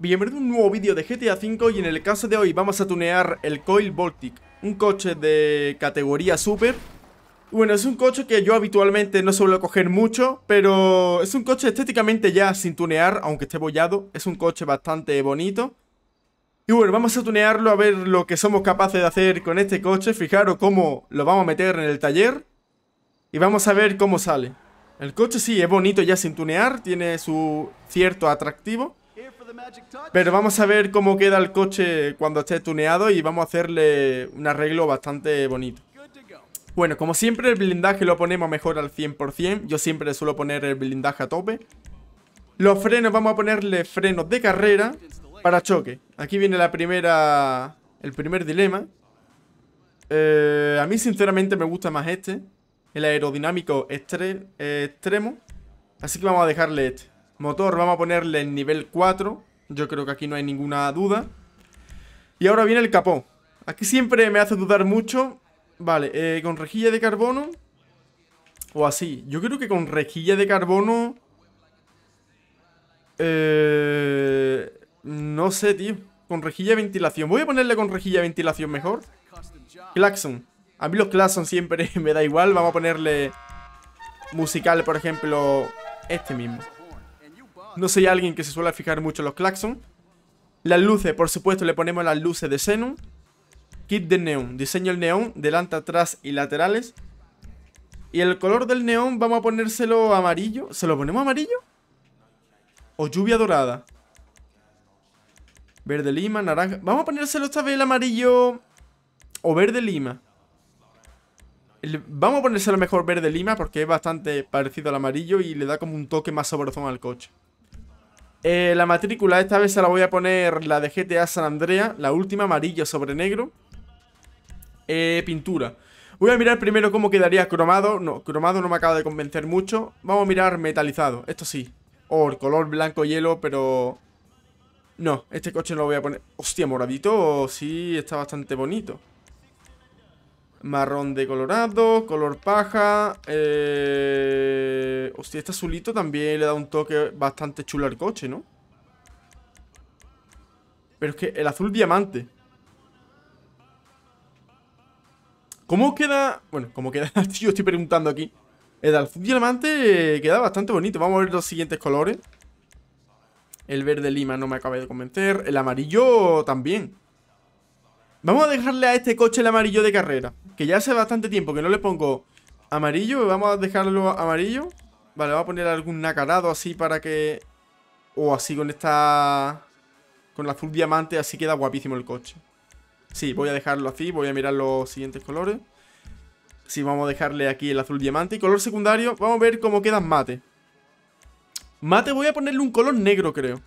Bienvenido a un nuevo vídeo de GTA V y en el caso de hoy vamos a tunear el Coil Baltic, un coche de categoría Super. Bueno, es un coche que yo habitualmente no suelo coger mucho, pero es un coche estéticamente ya sin tunear, aunque esté bollado, es un coche bastante bonito. Y bueno, vamos a tunearlo a ver lo que somos capaces de hacer con este coche, fijaros cómo lo vamos a meter en el taller y vamos a ver cómo sale. El coche sí, es bonito ya sin tunear, tiene su cierto atractivo. Pero vamos a ver cómo queda el coche cuando esté tuneado y vamos a hacerle un arreglo bastante bonito. Bueno, como siempre el blindaje lo ponemos mejor al 100%, yo siempre suelo poner el blindaje a tope. Los frenos, vamos a ponerle frenos de carrera para choque. Aquí viene la primera, el primer dilema. Eh, a mí sinceramente me gusta más este, el aerodinámico extremo. Así que vamos a dejarle este. Motor vamos a ponerle en nivel 4. Yo creo que aquí no hay ninguna duda. Y ahora viene el capó. Aquí siempre me hace dudar mucho. Vale, eh, con rejilla de carbono. O así. Yo creo que con rejilla de carbono... Eh, no sé, tío. Con rejilla de ventilación. Voy a ponerle con rejilla de ventilación mejor. Claxon. A mí los Claxon siempre me da igual. Vamos a ponerle musical, por ejemplo, este mismo. No soy alguien que se suele fijar mucho en los claxon. Las luces, por supuesto, le ponemos las luces de Xenon. Kit de neón. Diseño el neón, delante, atrás y laterales. Y el color del neón vamos a ponérselo amarillo. ¿Se lo ponemos amarillo? ¿O lluvia dorada? Verde lima, naranja. Vamos a ponérselo esta vez el amarillo o verde lima. Vamos a ponérselo mejor verde lima porque es bastante parecido al amarillo y le da como un toque más sabrosón al coche. Eh, la matrícula esta vez se la voy a poner la de GTA San Andrea, la última amarillo sobre negro. Eh, pintura. Voy a mirar primero cómo quedaría cromado. No, cromado no me acaba de convencer mucho. Vamos a mirar metalizado, esto sí. O el color blanco hielo, pero... No, este coche no lo voy a poner... Hostia, moradito sí está bastante bonito. Marrón de colorado, color paja. Eh... Hostia, este azulito también le da un toque bastante chulo al coche, ¿no? Pero es que el azul diamante. ¿Cómo queda? Bueno, ¿cómo queda? Tío, estoy preguntando aquí. El azul diamante queda bastante bonito. Vamos a ver los siguientes colores. El verde lima no me acaba de convencer. El amarillo también. Vamos a dejarle a este coche el amarillo de carrera. Que ya hace bastante tiempo que no le pongo amarillo. Vamos a dejarlo amarillo. Vale, vamos a poner algún nacarado así para que... O así con esta... Con el azul diamante, así queda guapísimo el coche. Sí, voy a dejarlo así. Voy a mirar los siguientes colores. Sí, vamos a dejarle aquí el azul diamante. Y color secundario, vamos a ver cómo queda mate. Mate voy a ponerle un color negro, creo.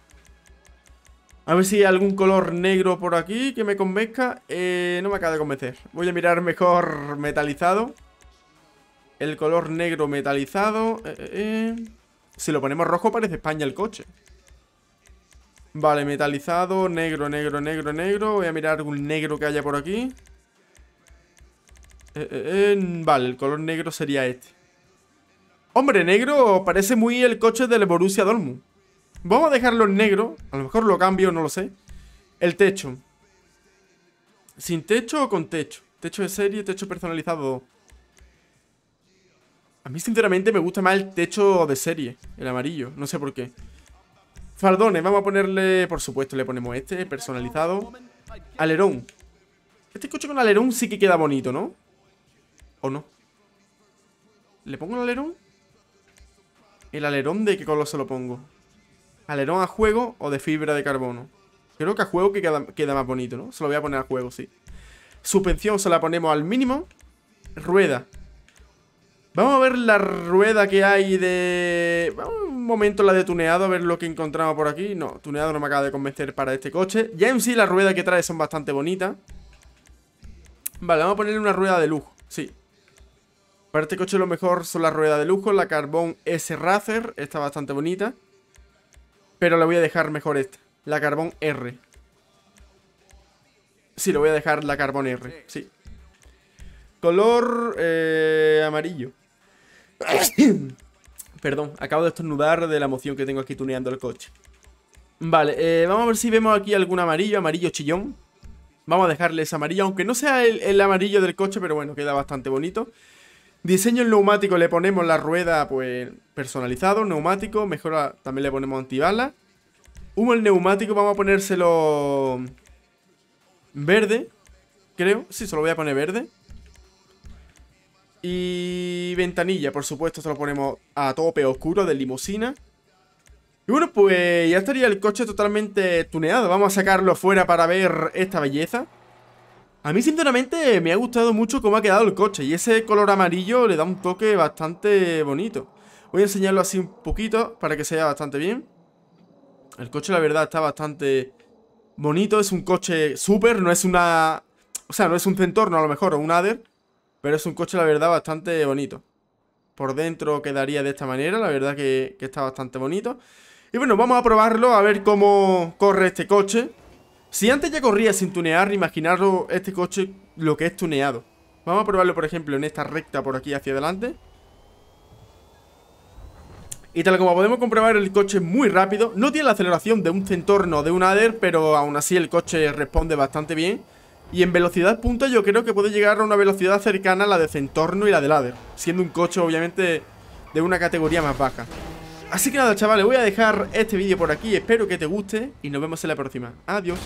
A ver si hay algún color negro por aquí que me convenzca. Eh, no me acaba de convencer. Voy a mirar mejor metalizado. El color negro metalizado. Eh, eh. Si lo ponemos rojo parece España el coche. Vale, metalizado, negro, negro, negro, negro. Voy a mirar algún negro que haya por aquí. vale, el color negro sería este. Hombre, negro parece muy el coche del Borussia Dortmund. Vamos a dejarlo en negro. A lo mejor lo cambio, no lo sé. El techo. ¿Sin techo o con techo? Techo de serie, techo personalizado. A mí sinceramente me gusta más el techo de serie, el amarillo, no sé por qué. Faldones, vamos a ponerle, por supuesto, le ponemos este, personalizado. Alerón. Este coche con alerón sí que queda bonito, ¿no? ¿O no? ¿Le pongo el alerón? ¿El alerón de qué color se lo pongo? ¿Alerón a juego o de fibra de carbono? Creo que a juego que queda, más bonito, ¿no? Se lo voy a poner a juego, sí. Suspensión se la ponemos al mínimo. Rueda. Vamos a ver la rueda que hay de... Un momento la de tuneado, a ver lo que encontramos por aquí. No, tuneado no me acaba de convencer para este coche. Ya en sí las ruedas que trae son bastante bonitas. Vale, vamos a ponerle una rueda de lujo, sí. Para este coche lo mejor son las ruedas de lujo. La Carbon S Racer, está bastante bonita. Pero le voy a dejar mejor esta. La Carbón R. Sí, lo voy a dejar la Carbón R. Sí. Color eh, amarillo. Perdón, acabo de estornudar de la emoción que tengo aquí tuneando el coche. Vale, eh, vamos a ver si vemos aquí algún amarillo, amarillo chillón. Vamos a dejarle ese amarillo, aunque no sea el, amarillo del coche, pero bueno, queda bastante bonito. Diseño el neumático, le ponemos la rueda, pues, personalizado, neumático, mejora, también le ponemos antibala. Humo el neumático, vamos a ponérselo verde, creo. Sí, se lo voy a poner verde. Y ventanilla, por supuesto, se lo ponemos a tope oscuro de limusina. Y bueno, pues ya estaría el coche totalmente tuneado. Vamos a sacarlo fuera para ver esta belleza. A mí, sinceramente, me ha gustado mucho cómo ha quedado el coche. Y ese color amarillo le da un toque bastante bonito. Voy a enseñarlo así un poquito para que se vea bastante bien. El coche, la verdad, está bastante bonito. Es un coche súper, no es una... O sea, no es un Centorno a lo mejor, o un Ader. Pero es un coche, la verdad, bastante bonito. Por dentro quedaría de esta manera, la verdad que, que está bastante bonito. Y bueno, vamos a probarlo, a ver cómo corre este coche. Si antes ya corría sin tunear, imaginaros este coche lo que es tuneado. Vamos a probarlo, por ejemplo, en esta recta por aquí hacia adelante. Y tal como podemos comprobar, el coche es muy rápido. No tiene la aceleración de un Centorno de un Ader, pero aún así el coche responde bastante bien. Y en velocidad punta yo creo que puede llegar a una velocidad cercana a la de Centorno y la de Ladder. Siendo un coche, obviamente, de una categoría más baja. Así que nada, chavales, voy a dejar este vídeo por aquí, espero que te guste y nos vemos en la próxima. Adiós.